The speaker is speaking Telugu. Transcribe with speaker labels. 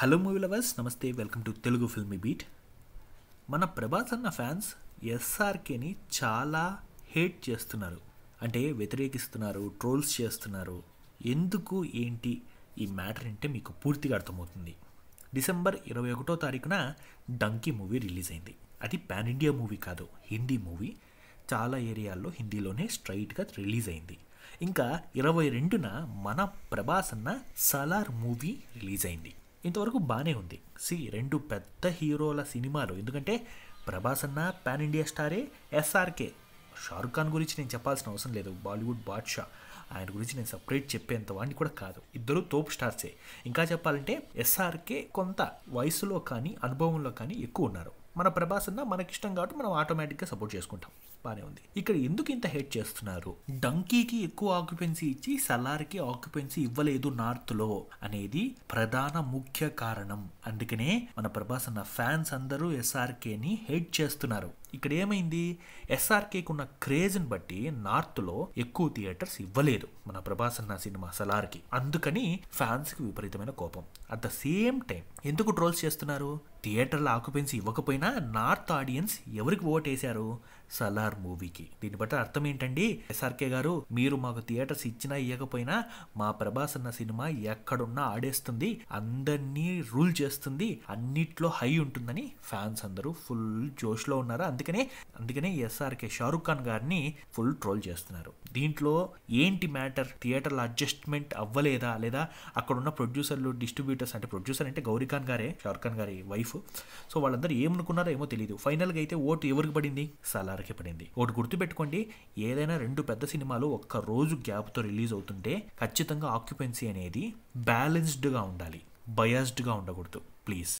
Speaker 1: హలో మూవీ లవర్స్ నమస్తే welcome to Telugu filmy beat మన ప్రభాస్ అన్న ఫ్యాన్స్ ఎస్ఆర్కేని చాలా హేట్ చేస్తున్నారు. అంటే వ్యతిరేకిస్తున్నారు ట్రోల్స్ చేస్తున్నారు. ఎందుకు ఏంటి ఈ మ్యాటర్ అంటే మీకు పూర్తిగా అర్థమవుతుంది. డిసెంబర్ ఇరవై ఒకటో తారీఖున డంకీ మూవీ రిలీజ్ అయింది. అది పాన్ ఇండియా మూవీ కాదు హిందీ మూవీ చాలా ఏరియాల్లో హిందీలోనే స్ట్రైట్గా రిలీజ్ అయింది. ఇంకా ఇరవై రెండున మన ప్రభాస్ అన్న సలార్ మూవీ రిలీజ్ అయింది. ఇంతవరకు బాగానే ఉంది. సి రెండు పెద్ద హీరోల సినిమాలు. ఎందుకంటే ప్రభాస్ అన్న పాన్ ఇండియా స్టారే ఎస్ఆర్కే. షారుఖ్ ఖాన్ గురించి నేను చెప్పాల్సిన అవసరం లేదు. బాలీవుడ్ బాద్షా. ఆయన గురించి నేను సపరేట్ చెప్పేంత వాడిని కూడా కాదు. ఇద్దరు తోపు స్టార్సే. ఇంకా చెప్పాలంటే ఎస్ఆర్కే కొంత వయసులో కానీ అనుభవంలో కానీ ఎక్కువ ఉన్నారు. మన ప్రభాస్ అన్న మనకిష్టం కాబట్టి మనం ఆటోమేటిక్గా సపోర్ట్ చేసుకుంటాం. బాగానే ఉంది. ఇక్కడ ఎందుకు ఇంత హెడ్ చేస్తున్నారు? డంకీకి ఎక్కువ ఆక్యుపెన్సీ ఇచ్చి సలార్కి ఆక్యుపెన్సీ ఇవ్వలేదు నార్త్లో అనేది ప్రధాన ముఖ్య కారణం. అందుకనే మన ప్రభాస్ అన్న ఫ్యాన్స్ అందరూ ఎస్ఆర్కేని హెడ్ చేస్తున్నారు. ఇక్కడ ఏమైంది? ఎస్ఆర్కేకి ఉన్న క్రేజ్ని బట్టి నార్త్లో ఎక్కువ థియేటర్స్ ఇవ్వలేదు మన ప్రభాస్ అన్న సినిమా సలార్కి. అందుకని ఫ్యాన్స్కి విపరీతమైన కోపం. అట్ ద సేమ్ టైం ఎందుకు ట్రోల్స్ చేస్తున్నారు? థియేటర్ల ఆక్యుపెన్సీ ఇవ్వకపోయినా నార్త్ ఆడియన్స్ ఎవరికి ఓట్ వేశారు సలార్ మూవీకి. దీన్ని బట్టి అర్థం ఏంటండి? ఎస్ఆర్కే గారు మీరు మాకు థియేటర్స్ ఇచ్చినా ఇవ్వకపోయినా మా ప్రభాస్ అన్న సినిమా ఎక్కడున్నా ఆడేస్తుంది అందరినీ రూల్ చేస్తుంది అన్నిట్లో హై ఉంటుందని ఫ్యాన్స్ అందరూ ఫుల్ జోష్లో ఉన్నారు? అందుకనే అందుకనే ఎస్ఆర్కే షారుఖ్ ఖాన్ గారిని ఫుల్ ట్రోల్ చేస్తున్నారు. దీంట్లో ఏంటి మ్యాటర్? థియేటర్ల అడ్జస్ట్మెంట్ అవ్వలేదా? లేదా అక్కడ ఉన్న ప్రొడ్యూసర్లు డిస్ట్రిబ్యూటర్స్ అంటే ప్రొడ్యూసర్ అంటే గౌరీ ఖాన్ గారే షారుఖ్ ఖాన్ గారి వైఫ్. సో వాళ్ళందరూ ఏమనుకున్నారో ఏమో తెలియదు ఫైనల్గా అయితే ఓటు ఎవరికి పడింది? సలార్కి పడింది. ఓటు గుర్తుపెట్టుకోండి ఏదైనా రెండు పెద్ద సినిమాలు ఒక్క రోజు గ్యాప్తో రిలీజ్ అవుతుంటే ఖచ్చితంగా ఆక్యుపెన్సీ అనేది బ్యాలెన్స్డ్గా ఉండాలి. బయాస్డ్గా ఉండకూడదు. ప్లీజ్.